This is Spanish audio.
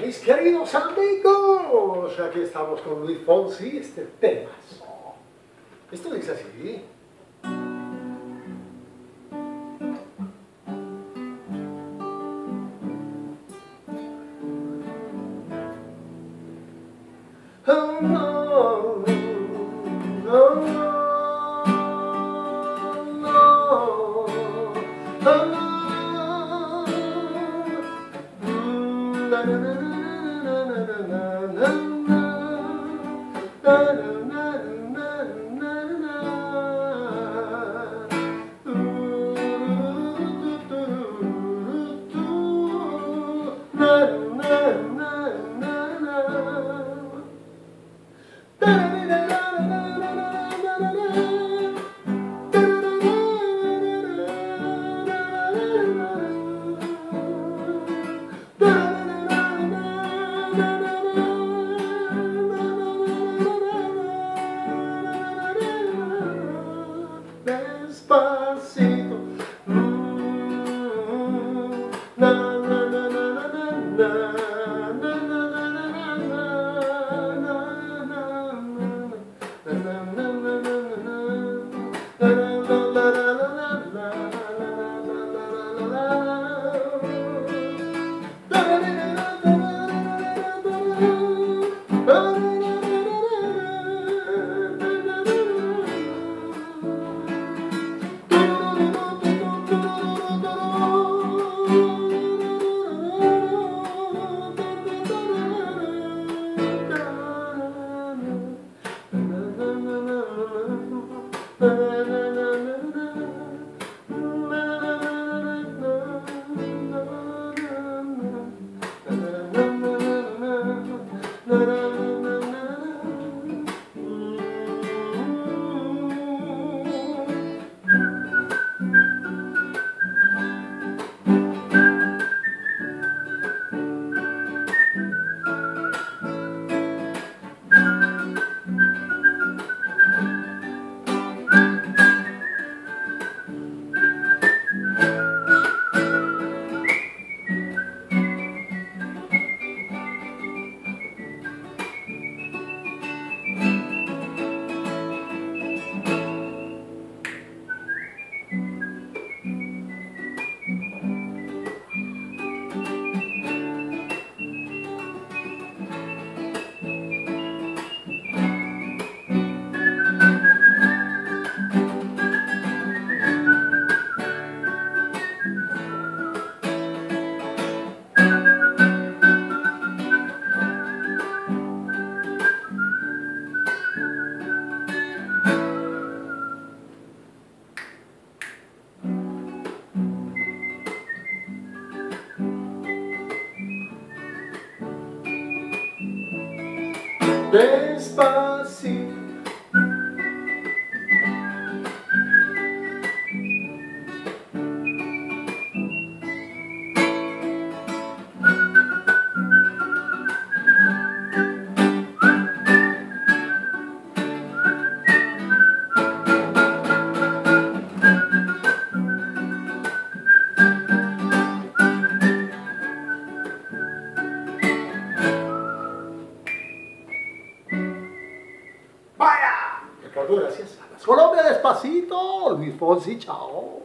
mis queridos amigos? Aquí estamos con Luis Fonsi, este tema. Esto dice así. Oh, da, da, da, da. thunder. Despacito. Gracias Colombia despacito, Luis Fonsi, chao.